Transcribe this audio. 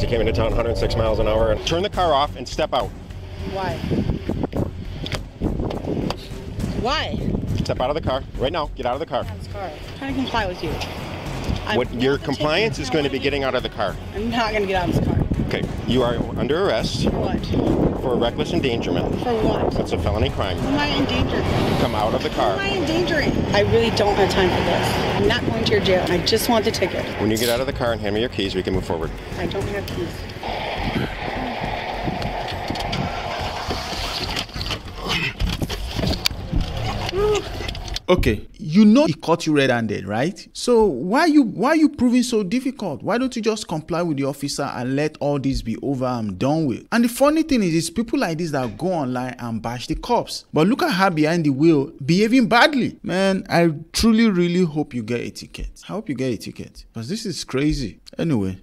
He came into town 106 miles an hour and turn the car off and step out. Why? Why? Step out of the car right now. Get out of the car. This car. I'm trying to comply with you. I What your compliance is going to be getting out of the car. I'm not going to get out of this car. Okay, you are under arrest What? for reckless endangerment. For what? That's a felony crime. Who am I endangering? Come out of the Who am. I endangering? I really don't have time for this. I'm not going to your jail. I just want the ticket. When you get out of the car and hand me your keys, we can move forward. I don't have keys. Okay, you know he caught you red-handed, right? So why you why you proving so difficult? Why don't you just comply with the officer and let all this be over and done with? And the funny thing is, it's people like this that go online and bash the cops. But look at her behind the wheel behaving badly. Man, I truly really hope you get a ticket. I hope you get a ticket because this is crazy. Anyway,